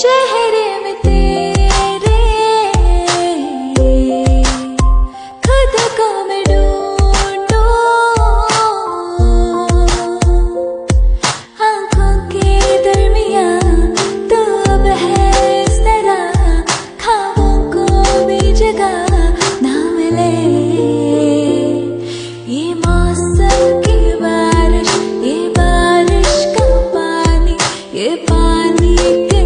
चेहरे में तेरे खुद को मैं ढूंढो। आँखों के दरमिया तो है इस तरह खाबों को भी जगह ना मिले। ये मौसम की बारिश, ये बारिश का पानी, ये पानी के